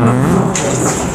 Mm-hmm.